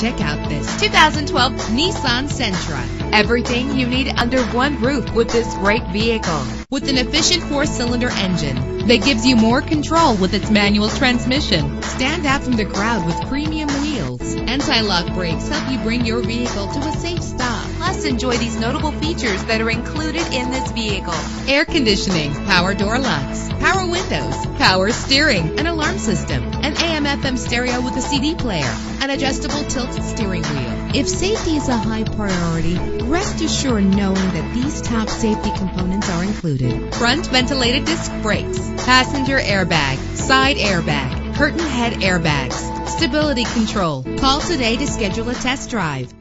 Check out this 2012 Nissan Sentra. Everything you need under one roof with this great vehicle. With an efficient four-cylinder engine that gives you more control with its manual transmission. Stand out from the crowd with premium wheels. Anti-lock brakes help you bring your vehicle to a safe stop. Plus, enjoy these notable features that are included in this vehicle. Air conditioning, power door locks, power windows, power steering, an alarm system, FM stereo with a CD player, an adjustable tilt steering wheel. If safety is a high priority, rest assured knowing that these top safety components are included. Front ventilated disc brakes, passenger airbag, side airbag, curtain head airbags, stability control. Call today to schedule a test drive.